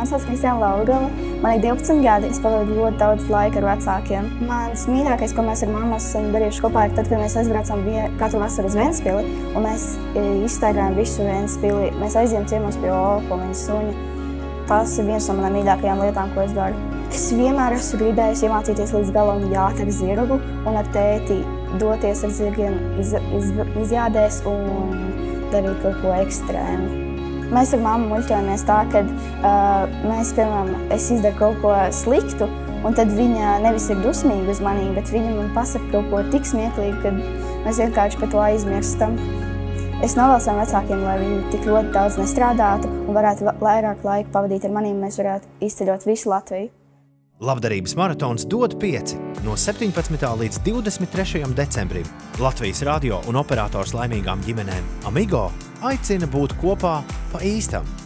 Man sauc Kristiāna Laugava, man ir 12 gadi, es pavadu ļoti daudz laika ar vecākiem. Mans mīļākais, ko mēs ar mammu esam darījuši kopā, ir tad, kad mēs aizbraucām katru vasaru uz Ventspili un mēs e, izstaigājām visu Ventspili. Mēs aizjām ciemos pie Opa un viņa suņa. Tas ir viens no manām mīļākajām lietām, ko es daru. Es vienmēr esmu gribējis iemācīties līdz galam jāt ar zirgu un ar tēti doties ar zirgiem iz, iz, izjādēs un darīt kaut ko ekstrēmu. Mēs ar mammu muļķojamies tā, ka uh, mēs, piemēram, es izdaru kaut ko sliktu, un tad viņa nevis ir dusmīga uz mani, bet viņa man pasaka kaut ko tik smieklīgu, ka mēs vienkārši par to aizmirstam. Es novēlu saviem vecākiem, lai viņi tik ļoti daudz nestrādātu un varētu vairāk laika pavadīt ar maniem, mēs varētu izceļot visu Latviju. Labdarības maratons dod 5 no 17. līdz 23. decembrim. Latvijas radio un operators laimīgām ģimenēm Amigo aicina būt kopā But Easter.